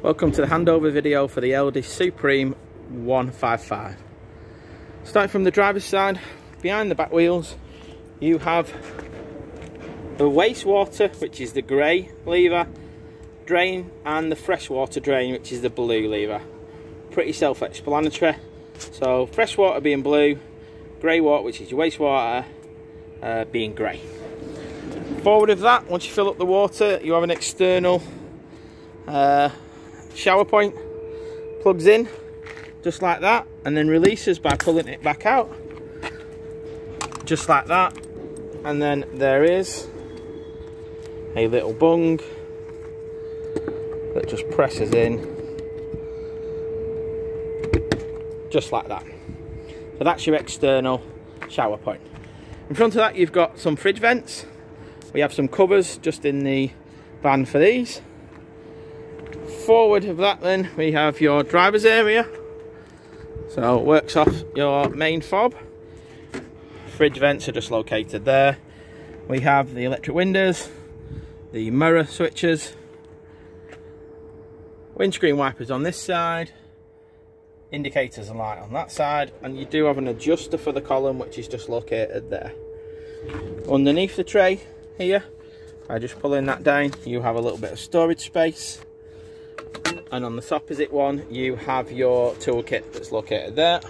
Welcome to the handover video for the Elddis Supreme 155. Starting from the driver's side, behind the back wheels, you have the wastewater, which is the grey lever, drain, and the freshwater drain, which is the blue lever. Pretty self-explanatory. So freshwater being blue, grey water, which is your wastewater, uh, being grey. Forward of that, once you fill up the water, you have an external uh, shower point plugs in just like that and then releases by pulling it back out. Just like that. And then there is a little bung that just presses in. Just like that. So that's your external shower point. In front of that you've got some fridge vents. We have some covers just in the van for these forward of that then we have your driver's area. So it works off your main fob. Fridge vents are just located there. We have the electric windows the mirror switches. Windscreen wipers on this side indicators and light on that side and you do have an adjuster for the column which is just located there. Underneath the tray here by just pulling that down you have a little bit of storage space and on the opposite one you have your toolkit that's located there.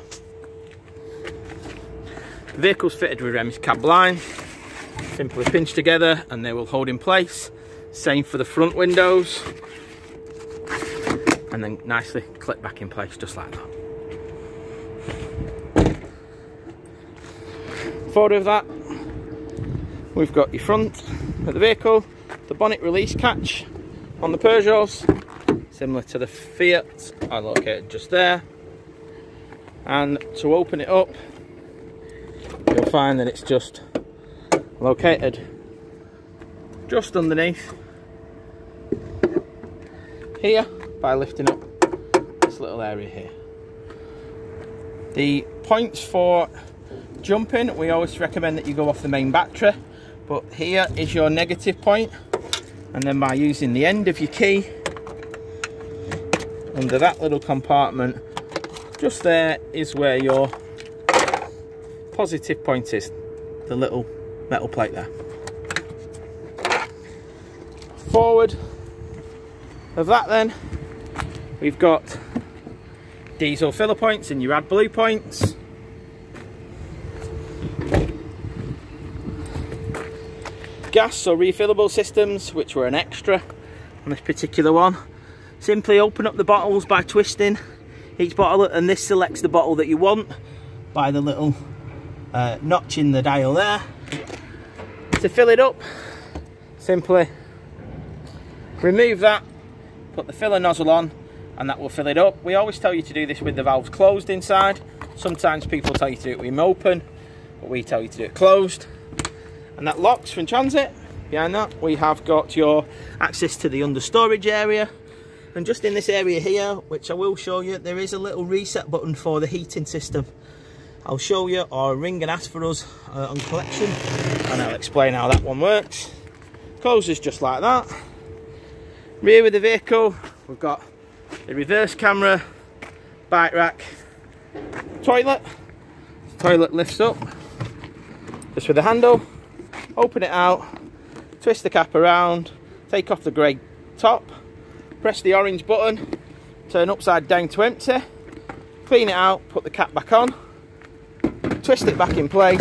The vehicle's fitted with Remis cab line simply pinch together and they will hold in place. Same for the front windows. And then nicely clip back in place just like that. Forward of that we've got your front of the vehicle the bonnet release catch on the Peugeots similar to the Fiat. Are located just there. And to open it up you'll find that it's just located just underneath here by lifting up this little area here. The points for jumping we always recommend that you go off the main battery but here is your negative point and then by using the end of your key under that little compartment just there is where your positive point is the little metal plate there. Forward of that then we've got diesel filler points and your AdBlue points. Gas or refillable systems which were an extra on this particular one Simply open up the bottles by twisting each bottle and this selects the bottle that you want by the little uh, notch in the dial there. To fill it up, simply remove that, put the filler nozzle on and that will fill it up. We always tell you to do this with the valves closed inside. Sometimes people tell you to do it with them open, but we tell you to do it closed. And that locks from transit. Behind that, we have got your access to the under storage area and just in this area here which I will show you there is a little reset button for the heating system. I'll show you or ring and ask for us uh, on collection. And I'll explain how that one works. Closes just like that. Rear of the vehicle we've got the reverse camera bike rack toilet. The toilet lifts up just with the handle open it out twist the cap around take off the grey top press the orange button, turn upside down to empty, clean it out, put the cap back on, twist it back in place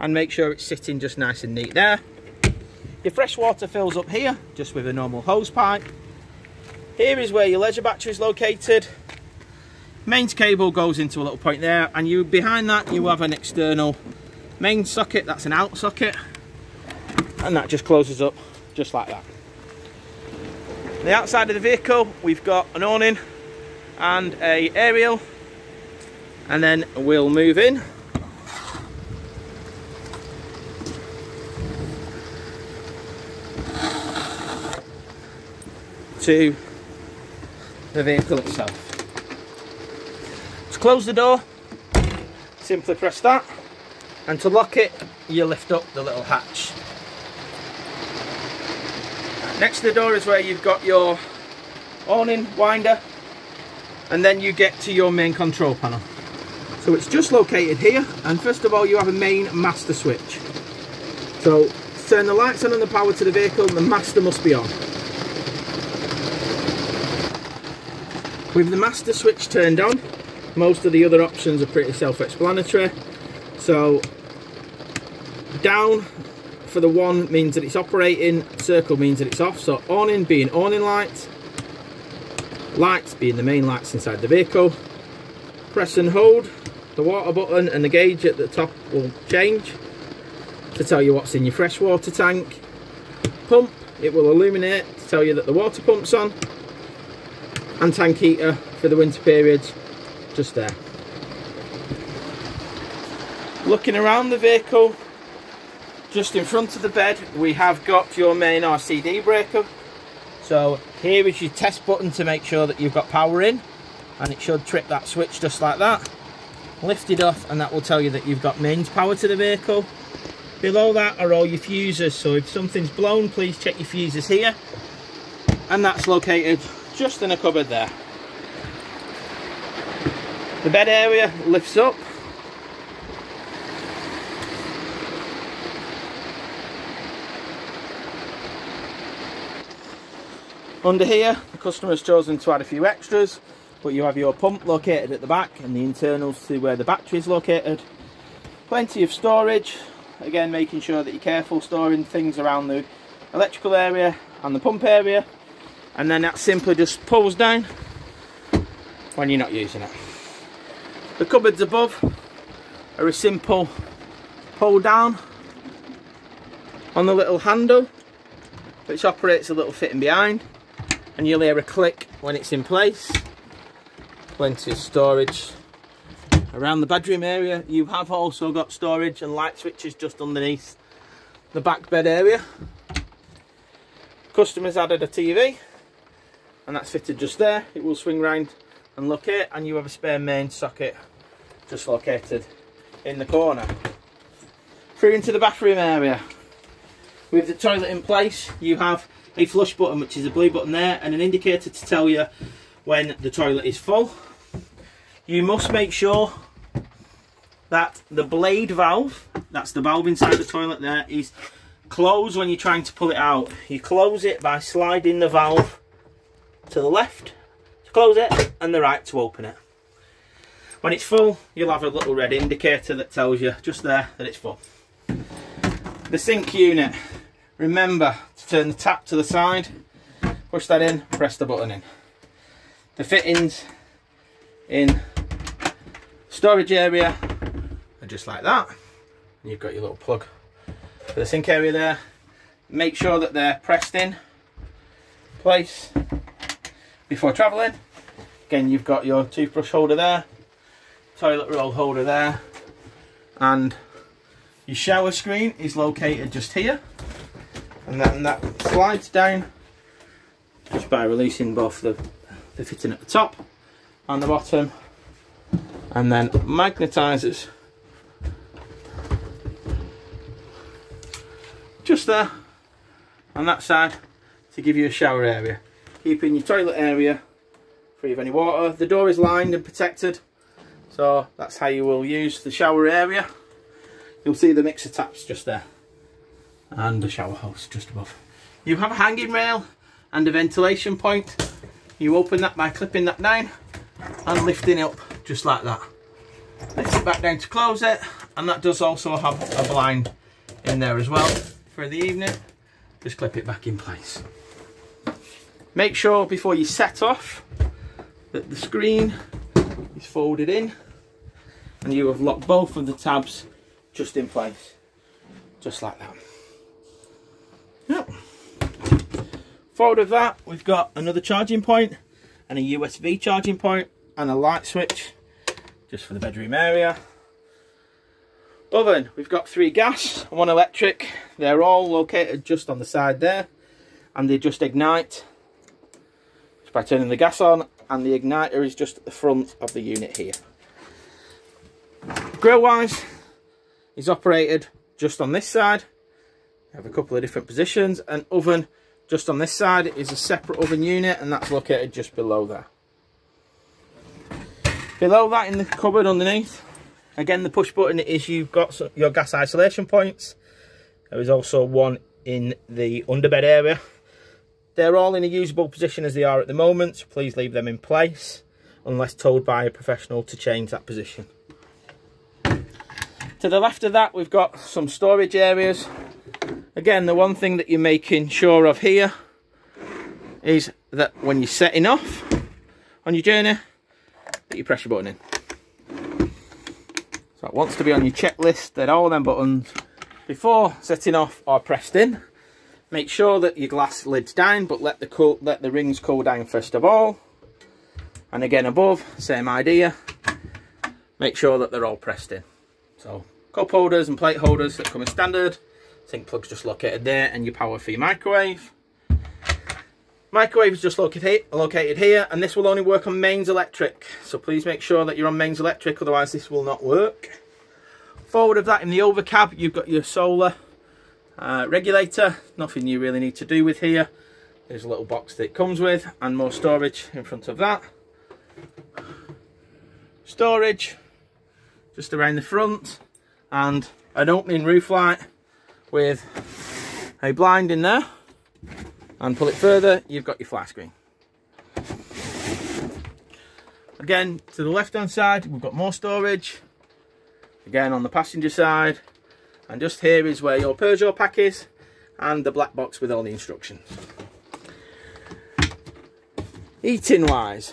and make sure it's sitting just nice and neat there. Your fresh water fills up here, just with a normal hose pipe. Here is where your leisure battery is located. Mains cable goes into a little point there and you behind that you have an external main socket, that's an out socket and that just closes up just like that the outside of the vehicle we've got an awning and a aerial and then we'll move in to the vehicle itself. To close the door, simply press that and to lock it you lift up the little hatch Next to the door is where you've got your awning winder and then you get to your main control panel. So it's just located here and first of all you have a main master switch. So turn the lights on and the power to the vehicle the master must be on. With the master switch turned on most of the other options are pretty self-explanatory. So down for the one means that it's operating, circle means that it's off. So on awning being awning lights, lights being the main lights inside the vehicle. Press and hold the water button and the gauge at the top will change to tell you what's in your freshwater tank. Pump, it will illuminate to tell you that the water pump's on. And tank heater for the winter periods just there. Looking around the vehicle, just in front of the bed, we have got your main RCD breaker. So here is your test button to make sure that you've got power in, and it should trip that switch just like that. Lift it off, and that will tell you that you've got mains power to the vehicle. Below that are all your fuses, so if something's blown, please check your fuses here. And that's located just in a cupboard there. The bed area lifts up. Under here, the customer has chosen to add a few extras, but you have your pump located at the back and the internals to where the battery is located. Plenty of storage, again making sure that you're careful storing things around the electrical area and the pump area. And then that simply just pulls down when you're not using it. The cupboards above are a simple pull down on the little handle which operates a little fitting behind and you'll hear a click when it's in place. Plenty of storage around the bedroom area. You have also got storage and light switches just underneath the back bed area. Customers added a TV and that's fitted just there. It will swing round and locate and you have a spare main socket just located in the corner. Through into the bathroom area. With the toilet in place you have a flush button which is a blue button there and an indicator to tell you when the toilet is full. You must make sure that the blade valve, that's the valve inside the toilet there, is closed when you're trying to pull it out. You close it by sliding the valve to the left to close it and the right to open it. When it's full, you'll have a little red indicator that tells you just there that it's full. The sink unit, remember turn the tap to the side, push that in, press the button in. The fittings in storage area are just like that. And you've got your little plug for the sink area there. Make sure that they're pressed in place before travelling. Again, you've got your toothbrush holder there, toilet roll holder there, and your shower screen is located just here. And then that slides down just by releasing both the, the fitting at the top and the bottom and then magnetizes just there on that side to give you a shower area keeping your toilet area free of any water. The door is lined and protected, so that's how you will use the shower area. You'll see the mixer taps just there, and the shower house just above. You have a hanging rail and a ventilation point. You open that by clipping that down and lifting it up just like that. Lift it back down to close it, and that does also have a blind in there as well for the evening. Just clip it back in place. Make sure before you set off that the screen is folded in and you have locked both of the tabs just in place. Just like that. Yep. Forward of that, we've got another charging point and a USB charging point and a light switch just for the bedroom area. Oven, we've got three gas, one electric. They're all located just on the side there and they just ignite just by turning the gas on and the igniter is just at the front of the unit here. Grill wise is operated just on this side. Have a couple of different positions An oven Just on this side is a separate oven unit and that's located just below there. Below that in the cupboard underneath, again the push button is you've got your gas isolation points. There is also one in the underbed area. They're all in a usable position as they are at the moment, so please leave them in place unless told by a professional to change that position. To the left of that we've got some storage areas. Again the one thing that you're making sure of here is that when you're setting off on your journey that you press your button in. So it wants to be on your checklist that all them buttons before setting off are pressed in. Make sure that your glass lid's down but let the cool, let the rings cool down first of all. And again above, same idea. Make sure that they're all pressed in. So cup holders and plate holders that come in standard. Sink plug's just located there and your power for your microwave. Microwave is just located here and this will only work on mains electric. So please make sure that you're on mains electric otherwise this will not work. Forward of that in the overcab you've got your solar uh, regulator. Nothing you really need to do with here. There's a little box that it comes with and more storage in front of that. Storage just around the front and an opening roof light with a blind in there and pull it further you've got your flat screen. Again to the left hand side we've got more storage. Again on the passenger side. And just here is where your Peugeot pack is and the black box with all the instructions. Heating wise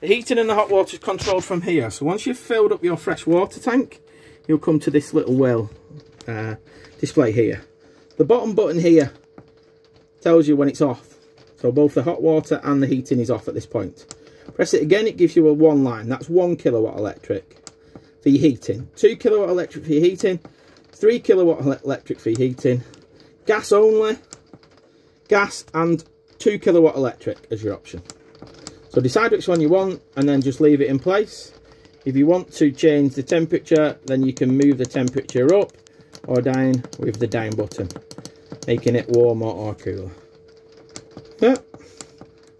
the heating and the hot water is controlled from here. So once you've filled up your fresh water tank you'll come to this little well uh, display here. The bottom button here tells you when it's off. So both the hot water and the heating is off at this point. Press it again, it gives you a one line. That's one kilowatt electric for your heating. Two kilowatt electric for your heating. Three kilowatt electric for your heating. Gas only. Gas and two kilowatt electric as your option. So decide which one you want and then just leave it in place. If you want to change the temperature, then you can move the temperature up or down with the down button, making it warmer or cooler. Yeah.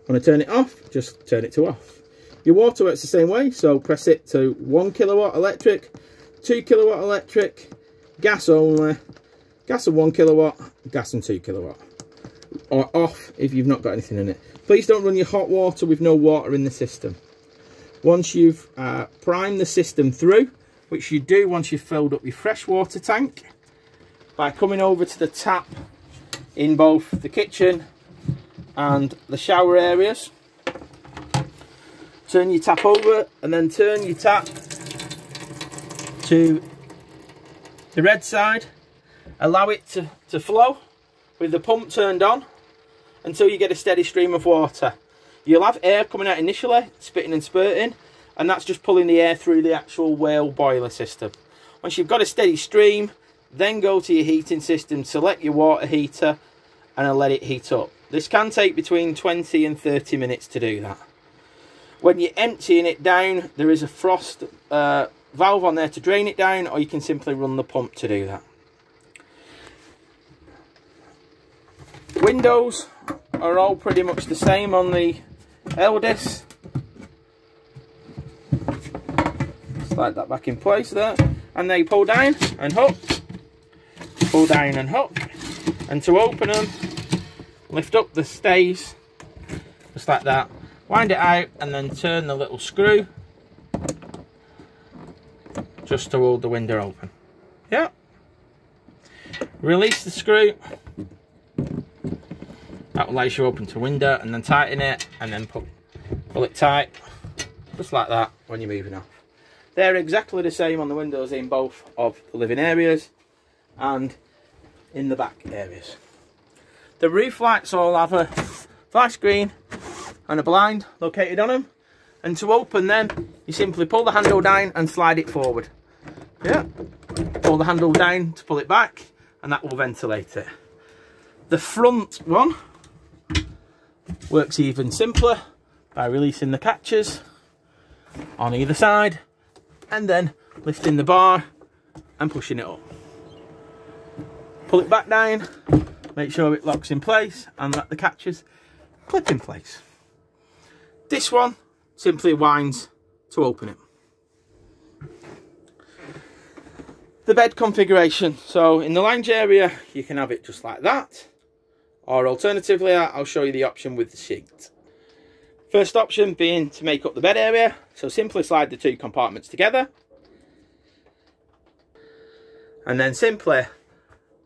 Want to turn it off? Just turn it to off. Your water works the same way, so press it to 1 kilowatt electric, 2 kilowatt electric, gas only, gas of 1 kilowatt, gas and 2 kilowatt. Or off if you've not got anything in it. Please don't run your hot water with no water in the system. Once you've uh, primed the system through, which you do once you've filled up your fresh water tank, by coming over to the tap in both the kitchen and the shower areas. Turn your tap over and then turn your tap to the red side. Allow it to, to flow with the pump turned on until you get a steady stream of water. You'll have air coming out initially, spitting and spurting, and that's just pulling the air through the actual Whale boiler system. Once you've got a steady stream, then go to your heating system, select your water heater, and let it heat up. This can take between 20 and 30 minutes to do that. When you're emptying it down, there is a frost uh, valve on there to drain it down, or you can simply run the pump to do that. Windows are all pretty much the same on the Elddis. Slide that back in place there. And they pull down and hook. Pull down and hook. And to open them, lift up the stays. Just like that. Wind it out and then turn the little screw. Just to hold the window open. Yeah. Release the screw that allows you open to window and then tighten it and then pull, pull it tight just like that when you're moving off they're exactly the same on the windows in both of the living areas and in the back areas. The roof lights all have a flash screen and a blind located on them and to open them you simply pull the handle down and slide it forward. Yeah. Pull the handle down to pull it back and that will ventilate it. The front one Works even simpler by releasing the catches on either side and then lifting the bar and pushing it up. Pull it back down make sure it locks in place and that the catches clip in place. This one simply winds to open it. The bed configuration. So in the lounge area, you can have it just like that. Or alternatively, I'll show you the option with the sheet. First option being to make up the bed area. So simply slide the two compartments together. And then simply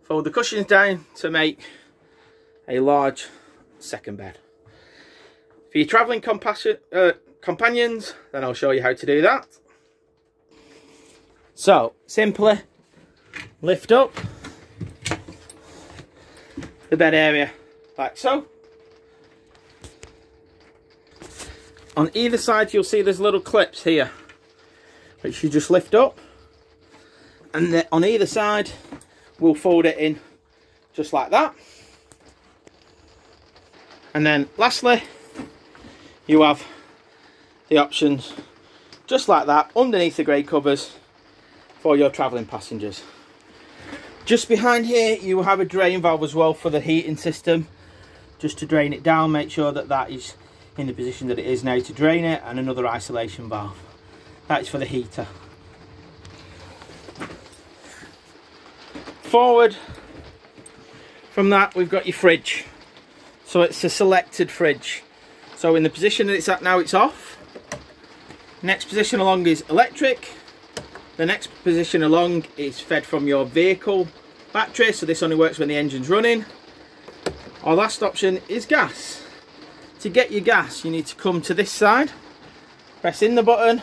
fold the cushions down to make a large second bed. For your travelling uh, companions, then I'll show you how to do that. So, simply lift up the bed area like so. On either side you'll see there's little clips here which you just lift up and then on either side we'll fold it in just like that. And then lastly you have the options just like that underneath the grey covers for your travelling passengers. Just behind here you have a drain valve as well for the heating system just to drain it down make sure that that is in the position that it is now to drain it and another isolation valve. That's for the heater forward. From that we've got your fridge. So it's a selected fridge. So in the position that it's at now it's off. Next position along is electric. The next position along is fed from your vehicle battery. So this only works when the engine's running. Our last option is gas. To get your gas you need to come to this side. Press in the button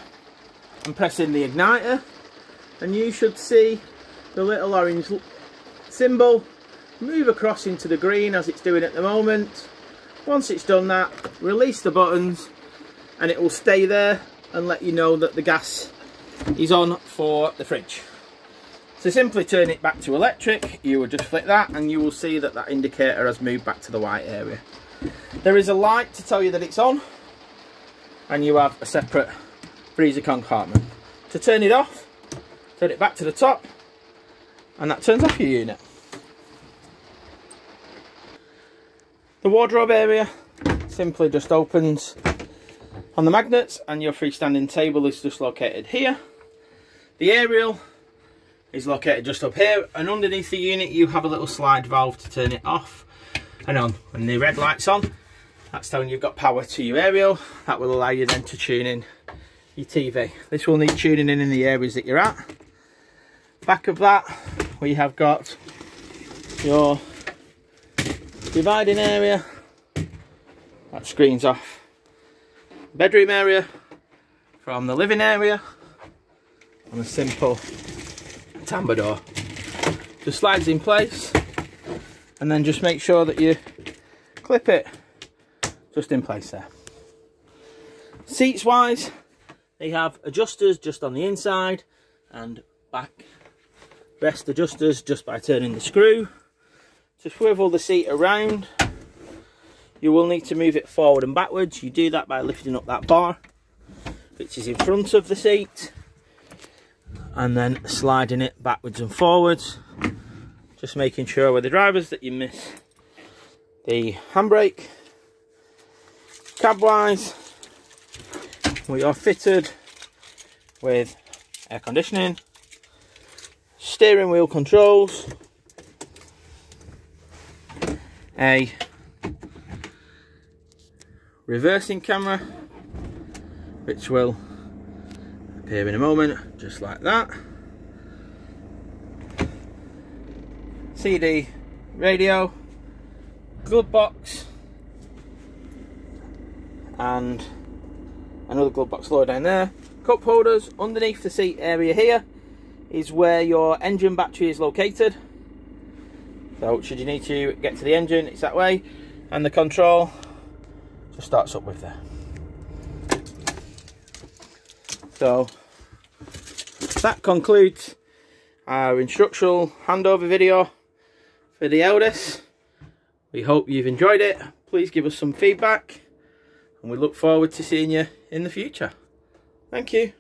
and press in the igniter. And you should see the little orange symbol. Move across into the green as it's doing at the moment. Once it's done that release the buttons and it will stay there and let you know that the gas is on for the fridge. So simply turn it back to electric. You will just flick that and you will see that that indicator has moved back to the white area. There is a light to tell you that it's on and you have a separate freezer compartment to turn it off turn it back to the top and that turns off your unit. The wardrobe area simply just opens on the magnets and your freestanding table is just located here. The aerial is located just up here and underneath the unit you have a little slide valve to turn it off and on. When the red light's on that's telling you've got power to your aerial. That will allow you then to tune in your TV. This will need tuning in in the areas that you're at. Back of that we have got your dividing area. That screens off. Bedroom area from the living area. On a simple tambour door just slides in place. And then just make sure that you clip it just in place there. Seats wise they have adjusters just on the inside and back rest adjusters just by turning the screw. To swivel the seat around. You will need to move it forward and backwards. You do that by lifting up that bar which is in front of the seat and then sliding it backwards and forwards. Just making sure with the drivers that you miss the handbrake. Cab wise we are fitted with air conditioning steering wheel controls, a reversing camera, which will appear in a moment, just like that. CD radio, glove box, and another glove box lower down there. Cup holders underneath the seat area here is where your engine battery is located. So should you need to get to the engine, it's that way. And the control just starts up with there. So that concludes our instructional handover video for the Elddis. We hope you've enjoyed it. Please give us some feedback and we look forward to seeing you in the future. Thank you.